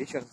Еще раз.